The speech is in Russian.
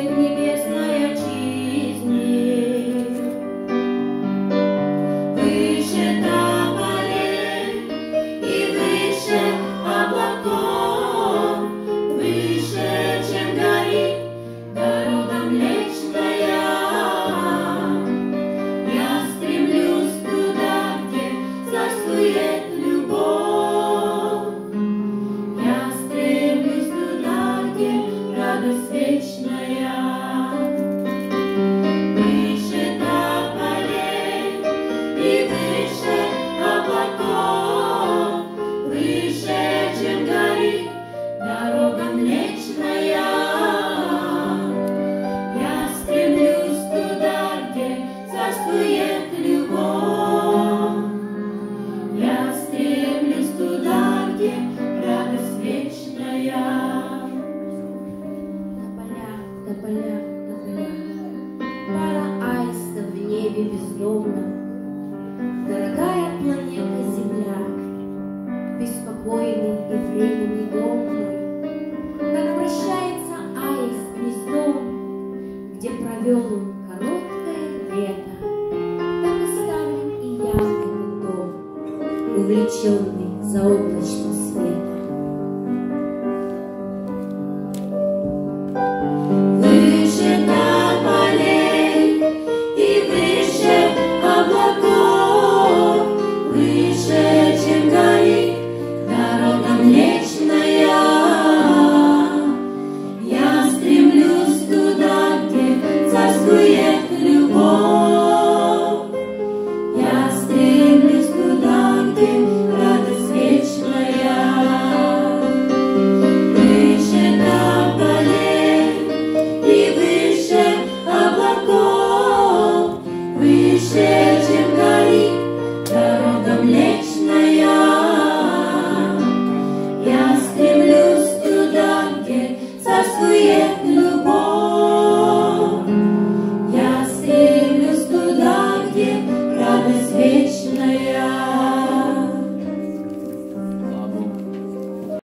when you бездомном Дорогая планета Земля Беспокойный и временный дом мой Как прощается аист гнездом Где провел он короткое лето Так оставлен и я этот дом Увлеченный заоблачным